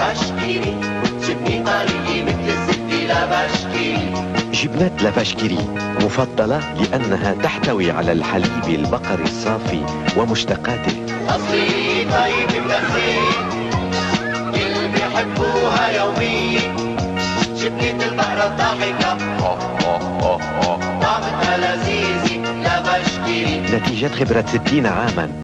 لافاشكيري جبني طريقي مثل الزبدة لافاشكيري جبنات لافاشكيري مفضلة لأنها تحتوي على الحليب البقري الصافي ومشتقاته. أصلي طيب مغذي اللي بيحبوها يوميا جبنة البقرة الضاحكة طعمتها لذيذة لافاشكيري. نتيجة خبرة 60 عاما.